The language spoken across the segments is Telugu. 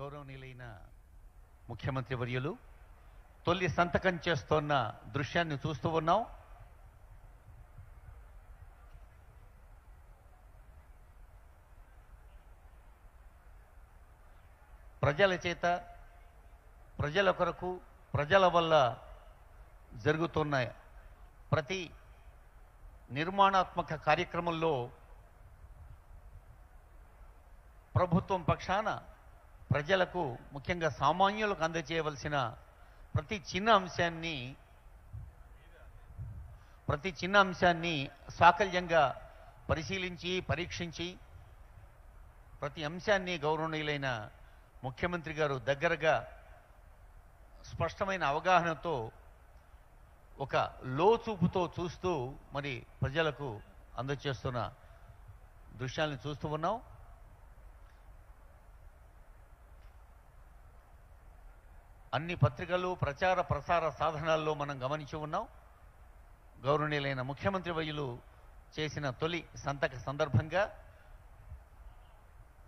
గౌరవనీయులైన ముఖ్యమంత్రి వర్యులు తొలి సంతకం చేస్తోన్న దృశ్యాన్ని చూస్తూ ఉన్నాం. ప్రజల చేత ప్రజల కొరకు ప్రజల వల్ల జరుగుతున్న ప్రతి నిర్మాణాత్మక కార్యక్రమంలో ప్రభుత్వం పక్షాన ప్రజలకు ముఖ్యంగా సామాన్యులకు అందజేయవలసిన ప్రతి చిన్న అంశాన్ని ప్రతి చిన్న అంశాన్ని సాకల్యంగా పరిశీలించి పరీక్షించి ప్రతి అంశాన్ని గౌరవనీయులైన ముఖ్యమంత్రి గారు దగ్గరగా స్పష్టమైన అవగాహనతో ఒక లోచూపుతో చూస్తూ మరి ప్రజలకు అందజేస్తున్న దృశ్యాలను చూస్తూ ఉన్నాం. అన్ని పత్రికలు ప్రచార ప్రసార సాధనాల్లో మనం గమనించి ఉన్నాం. గౌరవనీయులైన ముఖ్యమంత్రి వైయులు చేసిన తొలి సంతక సందర్భంగా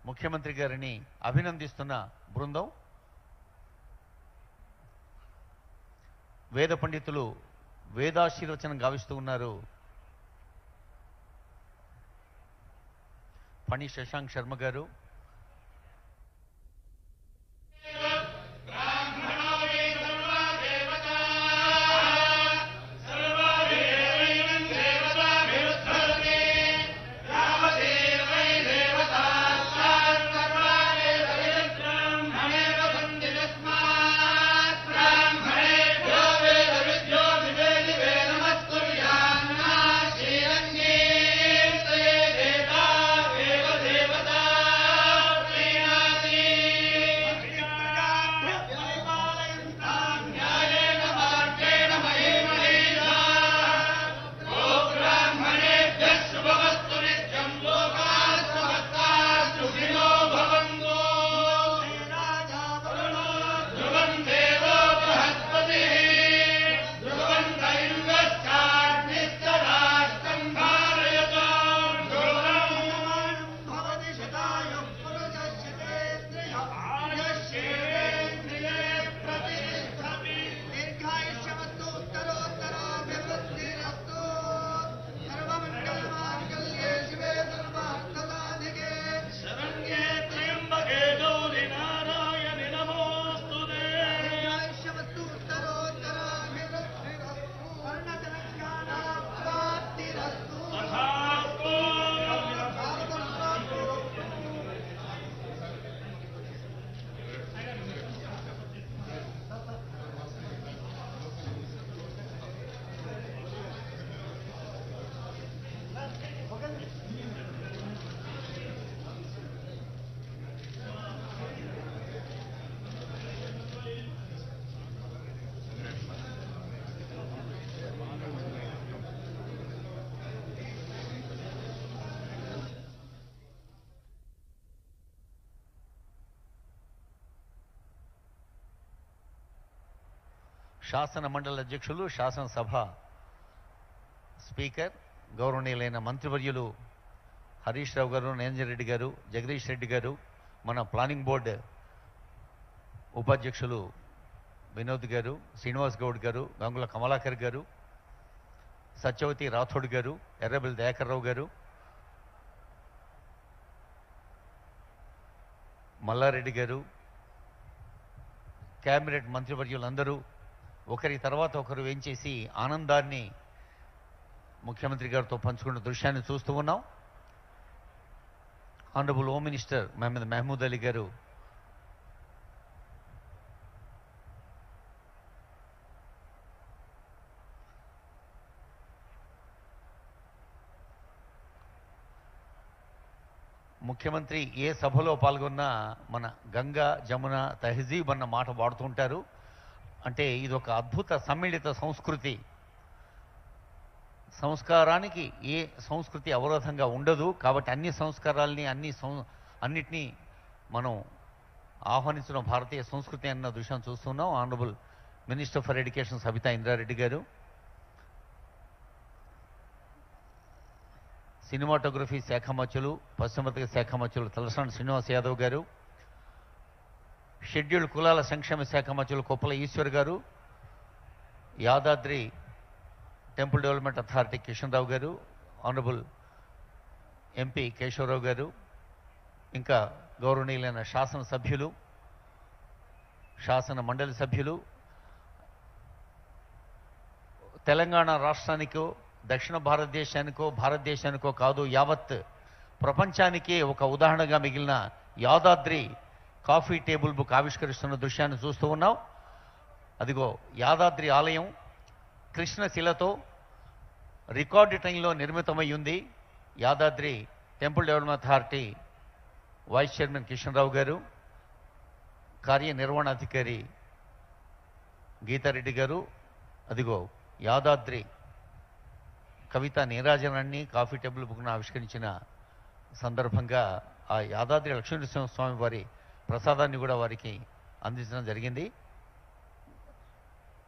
ముఖ్యమంత్రి గారిని అభినందిస్తున్న బృందం వేద పండితులు వేదాశీర్వచనం గావిస్తూ ఉన్నారు. పణి శశాంక్ శర్మ గారు శాసన మండలి అధ్యక్షులు శాసనసభ స్పీకర్ గౌరవనీయులైన మంత్రివర్యులు హరీష్ రావు గారు నిరంజన్ రెడ్డి గారు జగదీష్ రెడ్డి గారు మన ప్లానింగ్ బోర్డు ఉపాధ్యక్షులు వినోద్ గారు శ్రీనివాస్ గౌడ్ గారు గంగుల కమలాకర్ గారు సత్యవతి రాథోడ్ గారు ఎర్రబెల్లి దయాకర్ రావు గారు మల్లారెడ్డి గారు క్యాబినెట్ మంత్రివర్యులందరూ ఒకరి తర్వాత ఒకరు వేంచేసి ఆనందాన్ని ముఖ్యమంత్రి గారితో పంచుకున్న దృశ్యాన్ని చూస్తూ ఉన్నాం. Honourable home minister Mohammed Mahmood Ali గారు ముఖ్యమంత్రి ఏ సభలో పాల్గొన్నా మన గంగా జమున తహజీబ్ అన్న మాట వాడుతుంటారు అంటే ఇది ఒక అద్భుత సమ్మిళిత సంస్కృతి. సంస్కారానికి ఏ సంస్కృతి అవరోధంగా ఉండదు కాబట్టి అన్ని సంస్కారాల్ని అన్ని సం అన్నిటినీ మనం ఆహ్వానించిన భారతీయ సంస్కృతి అన్న దృశ్యం చూస్తున్నాం. Honourable minister for education Sabitha Indrareddy గారు. సినిమాటోగ్రఫీ శాఖ మధ్యులు పశ్చిమతిక శాఖ మధ్యులు తలసాని శ్రీనివాస్ యాదవ్ గారు. షెడ్యూల్డ్ కులాల సంక్షేమ శాఖ మంత్రులు కొప్పల ఈశ్వర్ గారు Yadadri temple development authority Kishan Rao గారు ఆనరబుల్ ఎంపీ కేశవరావు గారు ఇంకా గౌరవనీయులైన శాసనసభ్యులు శాసన మండలి సభ్యులు తెలంగాణ రాష్ట్రానికో దక్షిణ భారతదేశానికో భారతదేశానికో కాదు యావత్ ప్రపంచానికే ఒక ఉదాహరణగా మిగిలిన యాదాద్రి కాఫీ టేబుల్ బుక్ ఆవిష్కరిస్తున్న దృశ్యాన్ని చూస్తూ ఉన్నాం అదిగో యాదాద్రి ఆలయం కృష్ణశిలతో రికార్డు టైంలో నిర్మితమై ఉంది. Yadadri temple development authority vice chairman Kishan Rao garu కార్యనిర్వహణాధికారి గీతారెడ్డి గారు అదిగో యాదాద్రి కవిత నీరాజనాన్ని కాఫీ టేబుల్ బుక్ను ఆవిష్కరించిన సందర్భంగా ఆ యాదాద్రి లక్ష్మీనరసింహ స్వామి వారి ప్రసాదాన్ని కూడా వారికి అందించడం జరిగింది.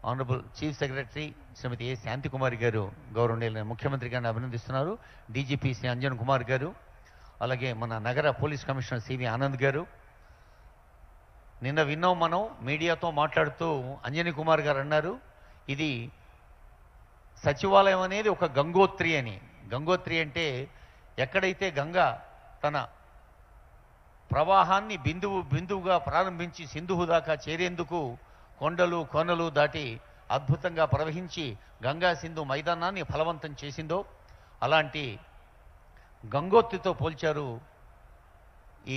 Honourable chief secretary Srimathi A Shanthi Kumari garu గౌరవనీయులైన ముఖ్యమంత్రి గారిని అభినందిస్తున్నారు డీజీపీ శ్రీ అంజన్ కుమార్ గారు అలాగే మన నగర పోలీస్ కమిషనర్ సివి ఆనంద్ గారు. నిన్న విన్నాం మనం మీడియాతో మాట్లాడుతూ అంజని కుమార్ గారు అన్నారు ఇది సచివాలయం అనేది ఒక గంగోత్రి అని. గంగోత్రి అంటే ఎక్కడైతే గంగ తన ప్రవాహాన్ని బిందువు బిందువుగా ప్రారంభించి సింధువు దాకా చేరేందుకు కొండలు కోనలు దాటి అద్భుతంగా ప్రవహించి గంగా సింధు మైదానాన్ని ఫలవంతం చేసిందో అలాంటి గంగోత్రితో పోల్చారు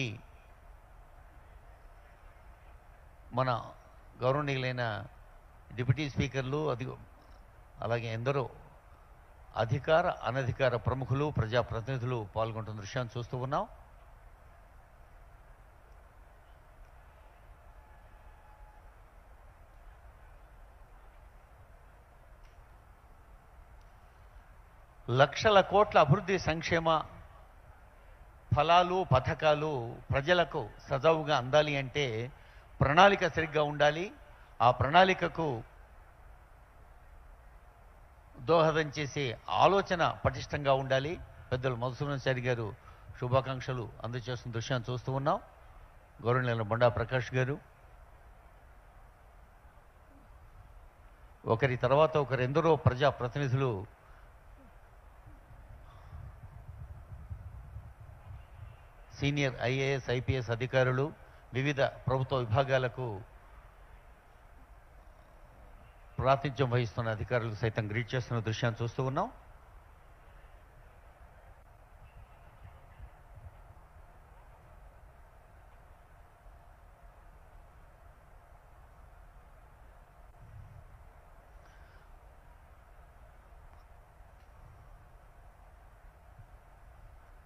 ఈ మన గౌరవనీయులైన డిప్యూటీ స్పీకర్లు అది అలాగే ఎందరో అధికార అనధికార ప్రముఖులు ప్రజాప్రతినిధులు పాల్గొంటున్న దృశ్యాన్ని చూస్తూ ఉన్నాం. లక్షల కోట్ల అభివృద్ధి సంక్షేమ ఫలాలు పథకాలు ప్రజలకు సజావుగా అందాలి అంటే ప్రణాళిక సరిగ్గా ఉండాలి. ఆ ప్రణాళికకు దోహదం చేసే ఆలోచన పటిష్టంగా ఉండాలి. పెద్దలు మధుసూనాచారి గారు శుభాకాంక్షలు అందజేస్తున్న దృశ్యాన్ని చూస్తూ ఉన్నాం. గౌరవనీయుల బండా ప్రకాష్ గారు ఒకరి తర్వాత ఒకరు ఎందరో ప్రజాప్రతినిధులు సీనియర్ ఐఏఎస్ ఐపీఎస్ అధికారులు వివిధ ప్రభుత్వ విభాగాలకు ప్రాతినిధ్యం వహిస్తున్న అధికారులకు సైతం గ్రీట్ చేస్తున్న దృశ్యాన్ని చూస్తూ ఉన్నాం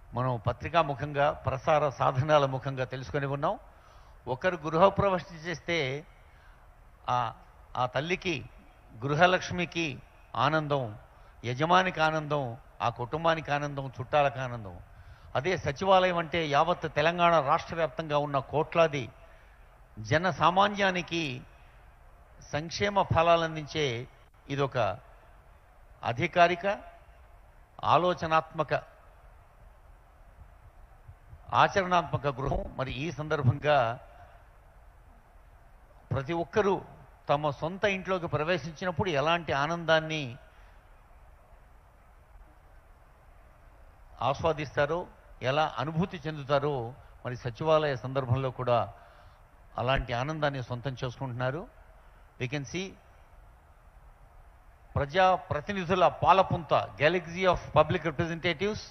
మనం పత్రికా ముఖంగా ప్రసార సాధనాల ముఖంగా తెలుసుకొని ఉన్నాం. ఒకరు గృహప్రవేశం చేస్తే ఆ ఆ తల్లికి గృహలక్ష్మికి ఆనందం యజమానికి ఆనందం ఆ కుటుంబానికి ఆనందం చుట్టాలకు ఆనందం. అదే సచివాలయం అంటే యావత్ తెలంగాణ రాష్ట్ర వ్యాప్తంగా ఉన్న కోట్లాది జన సామాన్యానికి సంక్షేమ ఫలాలు అందించే ఇదొక అధికారిక ఆలోచనాత్మక ఆచరణాత్మక గృహం. మరి ఈ సందర్భంగా ప్రతి ఒక్కరూ తమ సొంత ఇంట్లోకి ప్రవేశించినప్పుడు ఎలాంటి ఆనందాన్ని ఆస్వాదిస్తారో ఎలా అనుభూతి చెందుతారో మరి సచివాలయ సందర్భంలో కూడా అలాంటి ఆనందాన్ని సొంతం చేసుకుంటున్నారు. వీ కెన్ సీ ప్రజా ప్రతినిధుల పాలపుంత గ్యాలక్సీ ఆఫ్ పబ్లిక్ రిప్రజెంటేటివ్స్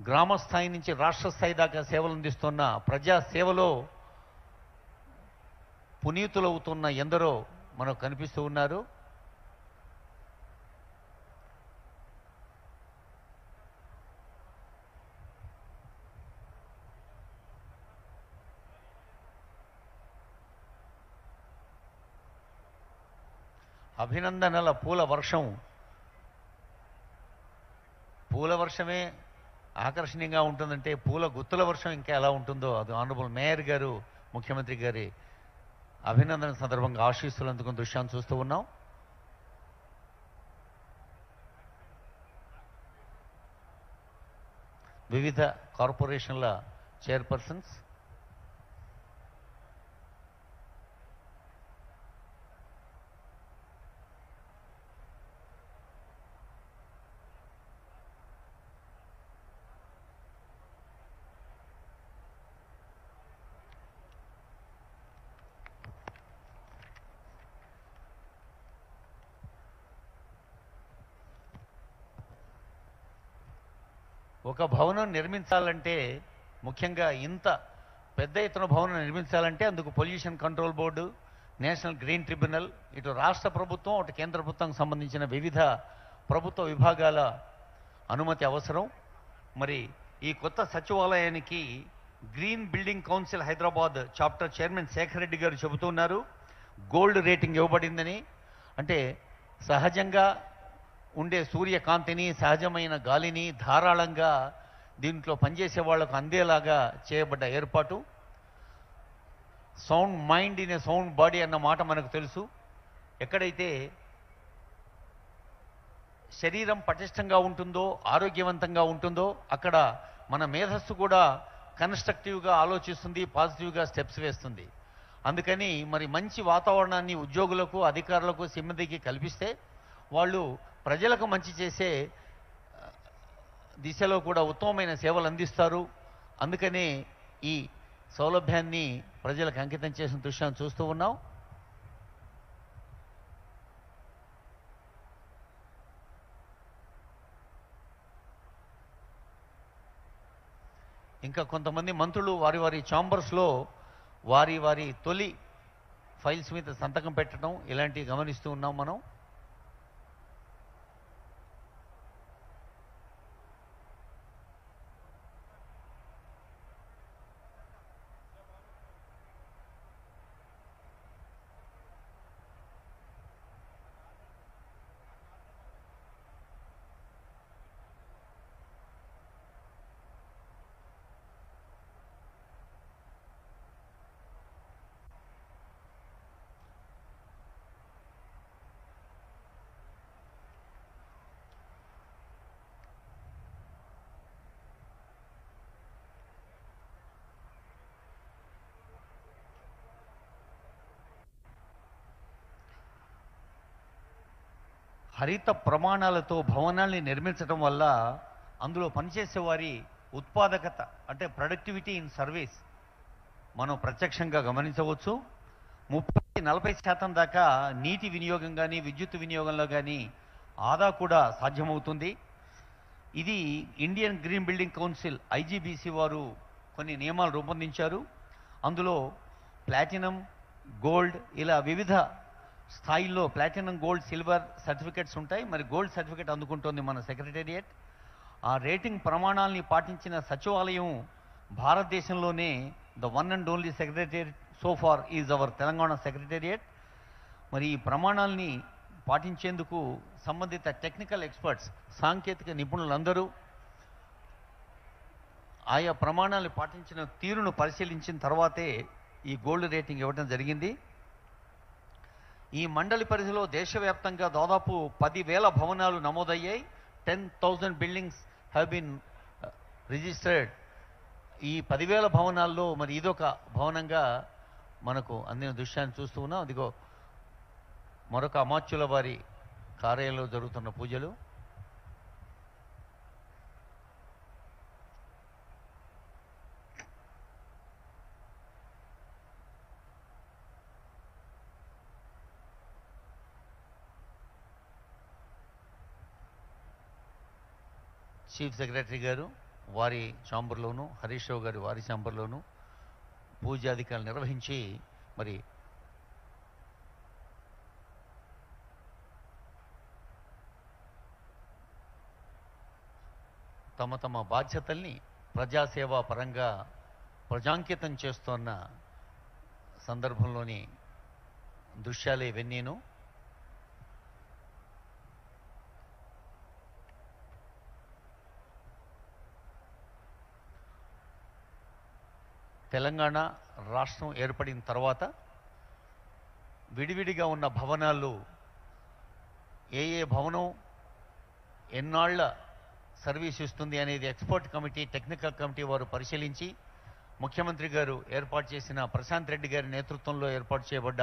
గ్రామ స్థాయి నుంచి రాష్ట్ర స్థాయి దాకా సేవలు అందిస్తున్న ప్రజా సేవలో పునీతులవుతున్న ఎందరో మనకు కనిపిస్తూ ఉన్నారు. అభినందనల పూల వర్షం. పూల వర్షమే ఆకర్షణీయంగా ఉంటుందంటే పూల గుత్తుల వర్షం ఇంకా ఎలా ఉంటుందో అది ఆనరబుల్ మేయర్ గారు ముఖ్యమంత్రి గారి అభినందన సందర్భంగా ఆశీస్సులు అందుకున్న దృశ్యాన్ని చూస్తూ ఉన్నాం. వివిధ కార్పొరేషన్ల చైర్పర్సన్స్ ఒక భవనం నిర్మించాలంటే ముఖ్యంగా ఇంత పెద్ద ఎత్తున భవనం నిర్మించాలంటే అందుకు pollution control board national green tribunal ఇటు రాష్ట్ర ప్రభుత్వం అటు కేంద్ర ప్రభుత్వం సంబంధించిన వివిధ ప్రభుత్వ విభాగాల అనుమతి అవసరం. మరి ఈ కొత్త సచివాలయానికి green building council Hyderabad chapter chairman Shekar Reddy గారు చెబుతున్నారు. గోల్డ్ రేటింగ్ ఇవ్వబడిందని. అంటే సహజంగా ఉండే సూర్యకాంతిని సహజమైన గాలిని ధారాళంగా దీంట్లో పనిచేసే వాళ్ళకు అందేలాగా చేయబడ్డ ఏర్పాటు. Sound mind in a sound body అన్న మాట మనకు తెలుసు. ఎక్కడైతే శరీరం పటిష్టంగా ఉంటుందో ఆరోగ్యవంతంగా ఉంటుందో అక్కడ మన మేధస్సు కూడా కన్స్ట్రక్టివ్గా ఆలోచిస్తుంది పాజిటివ్గా స్టెప్స్ వేస్తుంది. అందుకని మరి మంచి వాతావరణాన్ని ఉద్యోగులకు అధికారులకు సిబ్బందికి కల్పిస్తే వాళ్ళు ప్రజలకు మంచి చేసే దిశలో కూడా ఉత్తమమైన సేవలు అందిస్తారు. అందుకనే ఈ సౌలభ్యాన్ని ప్రజలకు అంకితం చేసిన దృశ్యాన్ని చూస్తూ ఉన్నాం. ఇంకా కొంతమంది మంత్రులు వారి వారి ఛాంబర్స్లో వారి వారి తొలి ఫైల్స్ మీద సంతకం పెట్టడం ఇలాంటివి గమనిస్తూ ఉన్నాం మనం. హరిత ప్రమాణాలతో భవనాల్ని నిర్మించడం వల్ల అందులో పనిచేసే వారి ఉత్పాదకత అంటే ప్రొడక్టివిటీ ఇన్ సర్వీస్ మనం ప్రత్యక్షంగా గమనించవచ్చు. ముప్పై నలభై శాతం దాకా నీటి వినియోగం కానీ విద్యుత్ వినియోగంలో కానీ ఆదా కూడా సాధ్యమవుతుంది. ఇది Indian green building council IGBC వారు కొన్ని నియమాలు రూపొందించారు. అందులో ప్లాటినం గోల్డ్ ఇలా వివిధ స్థాయిల్లో ప్లాటినం గోల్డ్ సిల్వర్ సర్టిఫికెట్స్ ఉంటాయి. మరి గోల్డ్ సర్టిఫికెట్ అందుకుంటోంది మన సెక్రటేరియట్. ఆ రేటింగ్ ప్రమాణాలని పాటించిన సచివాలయం భారతదేశంలోనే the one and only secretariat so far is our Telangana secretariat. మరి ఈ ప్రమాణాలని పాటించేందుకు సంబంధిత టెక్నికల్ ఎక్స్పర్ట్స్ సాంకేతిక నిపుణులందరూ ఆయా ప్రమాణాలు పాటించిన తీరును పరిశీలించిన తర్వాతే ఈ గోల్డ్ రేటింగ్ ఇవ్వడం జరిగింది. ఈ మండలి పరిధిలో దేశవ్యాప్తంగా దాదాపు పదివేల భవనాలు నమోదయ్యాయి. Ten thousand buildings have been registered ఈ పదివేల భవనాల్లో మరి ఇదొక భవనంగా మనకు అందిన దృశ్యాన్ని చూస్తూ ఉన్నాం. అదిగో మరొక అమాత్యుల వారి కార్యాలయంలో జరుగుతున్న పూజలు. చీఫ్ సెక్రటరీ గారు వారి ఛాంబర్లోను హరీష్ రావు గారి వారి ఛాంబర్లోను పూజాధికారులు నిర్వహించి మరి తమ తమ బాధ్యతల్ని ప్రజాసేవా పరంగా ప్రజాంకితం చేస్తున్న సందర్భంలోని దృశ్యాలే ఇవన్నీను తెలంగాణ రాష్ట్రం ఏర్పడిన తర్వాత విడివిడిగా ఉన్న భవనాలు ఏ ఏ భవనం ఎన్నాళ్ళ సర్వీస్ ఇస్తుంది అనేది ఎక్స్పర్ట్ కమిటీ టెక్నికల్ కమిటీ వారు పరిశీలించి ముఖ్యమంత్రి గారు ఏర్పాటు చేసిన ప్రశాంత్ రెడ్డి గారి నేతృత్వంలో ఏర్పాటు చేయబడ్డ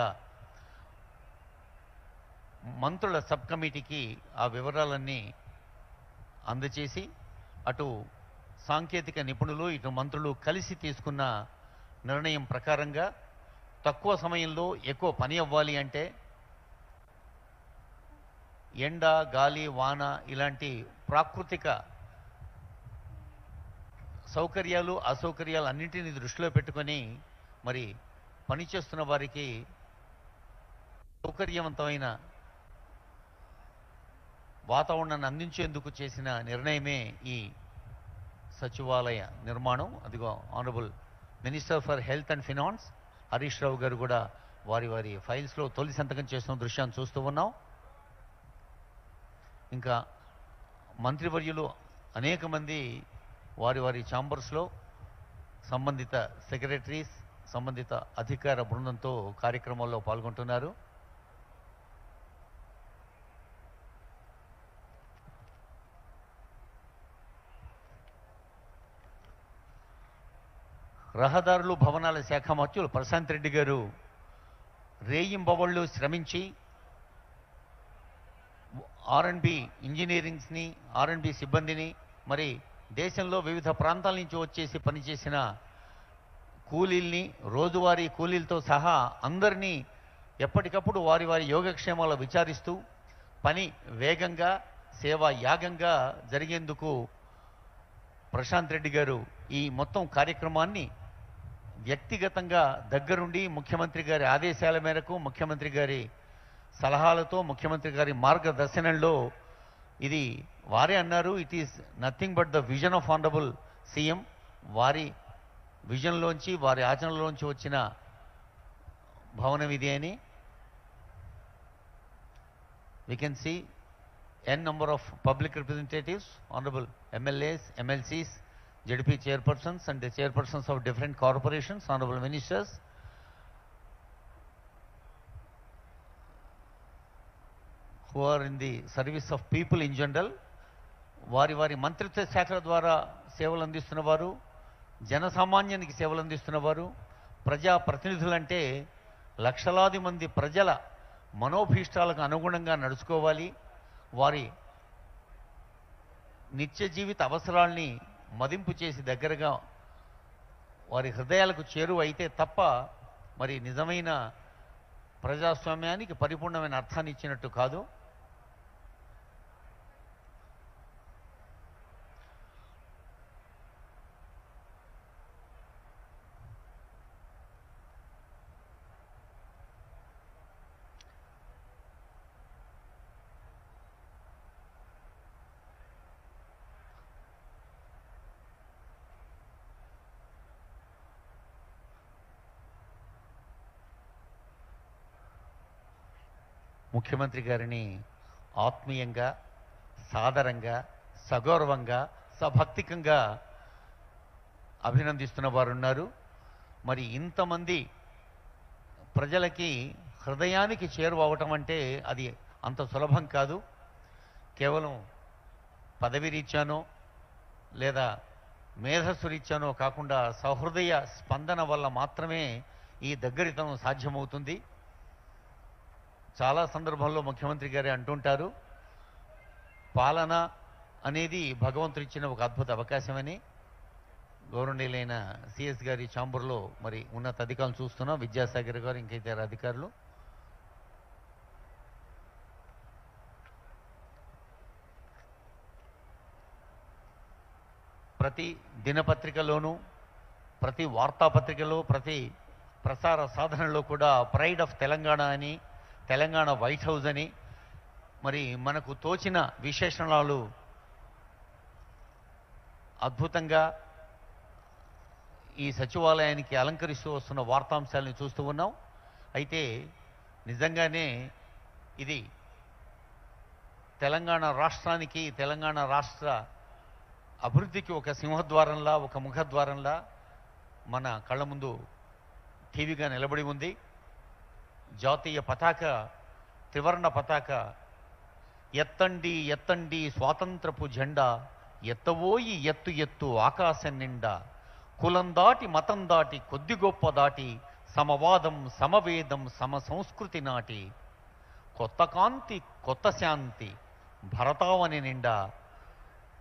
మంత్రుల సబ్ కమిటీకి ఆ వివరాలన్నీ అందచేసి అటు సాంకేతిక నిపుణులు ఇటు మంత్రులు కలిసి తీసుకున్న నిర్ణయం ప్రకారంగా తక్కువ సమయంలో ఎక్కువ పని అవ్వాలి అంటే ఎండ గాలి వాన ఇలాంటి ప్రాకృతిక సౌకర్యాలు అసౌకర్యాలు అన్నింటినీ దృష్టిలో పెట్టుకొని మరి పనిచేస్తున్న వారికి సౌకర్యవంతమైన వాతావరణాన్ని అందించేందుకు చేసిన నిర్ణయమే ఈ సచివాలయ నిర్మాణం. అదిగో honourable minister for health and finance Harish Rao గారు కూడా వారి వారి ఫైల్స్లో తొలి సంతకం చేస్తున్న దృశ్యాన్ని చూస్తూ ఉన్నాం. ఇంకా మంత్రివర్యులు అనేక మంది వారి వారి ఛాంబర్స్లో సంబంధిత సెక్రటరీస్ సంబంధిత అధికార బృందంతో కార్యక్రమాల్లో పాల్గొంటున్నారు. రహదారులు భవనాల శాఖ మంత్రులు ప్రశాంత్ రెడ్డి గారు రేయింబవళ్ళు శ్రమించి ఆర్ఎండ్బి ఇంజనీరింగ్స్ని ఆర్ఎండ్బి సిబ్బందిని మరి దేశంలో వివిధ ప్రాంతాల నుంచి వచ్చేసి పనిచేసిన కూలీల్ని రోజువారీ కూలీలతో సహా అందరినీ ఎప్పటికప్పుడు వారి వారి యోగక్షేమాలు విచారిస్తూ పని వేగంగా సేవా యాగంగా జరిగేందుకు ప్రశాంత్ రెడ్డి గారు ఈ మొత్తం కార్యక్రమాన్ని వ్యక్తిగతంగా దగ్గరుండి ముఖ్యమంత్రి గారి ఆదేశాల మేరకు ముఖ్యమంత్రి గారి సలహాలతో ముఖ్యమంత్రి గారి మార్గదర్శనంలో ఇది వారే అన్నారు. It is nothing but the vision of honourable CM వారి విజన్లోంచి వారి ఆచరణలోంచి వచ్చిన భవనం ఇది అని we can see n number of public representatives, honorable MLAs, MLCs, ZP chairpersons and chairpersons of different corporations honourable ministers. Who are in the service of people in general వారి వారి మంత్రిత్వ శాఖల ద్వారా సేవలు అందిస్తున్న వారు జన సామాన్యానికి సేవలు అందిస్తున్న వారు అందిస్తున్నవారు ప్రజాప్రతినిధులంటే లక్షలాది మంది ప్రజల మనోభీష్టాలకు అనుగుణంగా నడుచుకోవాలి. వారి నిత్య జీవిత అవసరాల్ని మదింపు చేసి దగ్గరగా వారి హృదయాలకు చేరువ అయితే తప్ప మరి నిజమైన ప్రజాస్వామ్యానికి పరిపూర్ణమైన అర్థాన్ని ఇచ్చినట్టు కాదు. ముఖ్యమంత్రి గారిని ఆత్మీయంగా సాదరంగా సగౌరవంగా సభక్తికంగా అభినందిస్తున్న వారు ఉన్నారు మరి ఇంతమంది ప్రజలకి హృదయానికి చేరువవటం అంటే అది అంత సులభం కాదు. కేవలం పదవి రీత్యానో లేదా మేధస్సు రీత్యానో కాకుండా సహృదయ స్పందన వల్ల మాత్రమే ఈ దగ్గరితనం సాధ్యమవుతుంది. చాలా సందర్భాల్లో ముఖ్యమంత్రి గారే అంటుంటారు పాలన అనేది భగవంతుడు ఇచ్చిన ఒక అద్భుత అవకాశమని. గౌరవనీయులైన సిఎస్ గారి ఛాంబర్లో మరి ఉన్నత అధికారులు చూస్తున్నాం విద్యాసాగర్ గారు ఇంకైతే అధికారులు. ప్రతి దినపత్రికలోనూ ప్రతి వార్తాపత్రికలో ప్రతి ప్రసార సాధనలో కూడా ప్రైడ్ ఆఫ్ తెలంగాణ అని తెలంగాణ వైట్ హౌస్ అని మరి మనకు తోచిన విశేషణాలు అద్భుతంగా ఈ సచివాలయానికి అలంకరిస్తూ వస్తున్న వార్తాంశాలను చూస్తూ ఉన్నాం. అయితే నిజంగానే ఇది తెలంగాణ రాష్ట్రానికి తెలంగాణ రాష్ట్ర అభివృద్ధికి ఒక సింహద్వారంలా ఒక ముఖద్వారంలా మన కళ్ళ ముందు టీవీగా నిలబడి ఉంది. జాతీయ పతాక త్రివర్ణ పతాక ఎత్తండి ఎత్తండి స్వాతంత్రపు జెండా ఎత్తవోయి ఎత్తు ఎత్తు ఆకాశం నిండా. కులం దాటి మతం దాటి కొద్ది గొప్ప దాటి సమవాదం సమవేదం సమ సంస్కృతి నాటి. కొత్త కాంతి కొత్త శాంతి భరతావని నిండా.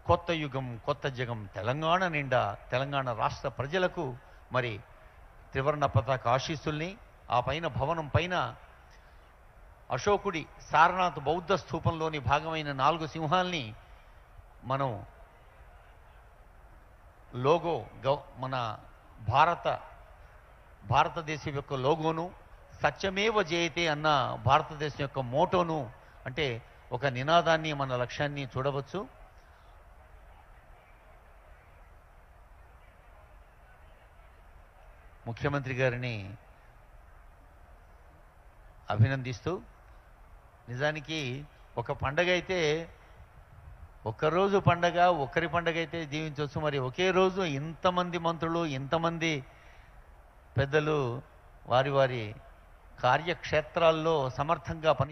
కొత్త యుగం కొత్త జగం తెలంగాణ నిండా. తెలంగాణ రాష్ట్ర ప్రజలకు మరి త్రివర్ణ పతాక ఆశీస్సుల్ని ఆ పైన భవనం పైన అశోకుడి సారనాథ్ బౌద్ధ స్థూపంలోని భాగమైన నాలుగు సింహాల్ని మనం లోగో గౌ మన భారత భారతదేశం యొక్క లోగోను సత్యమేవ జయతే అన్న భారతదేశం యొక్క మోటోను అంటే ఒక నినాదాన్ని మన లక్ష్యాన్ని చూడవచ్చు. ముఖ్యమంత్రి గారిని అభినందిస్తూ నిజానికి ఒక పండగ అయితే ఒకరోజు పండగ ఒకరి పండగ అయితే జీవించవచ్చు. మరి ఒకే రోజు ఇంతమంది మంత్రులు ఇంతమంది పెద్దలు వారి వారి కార్యక్షేత్రాల్లో సమర్థంగా పని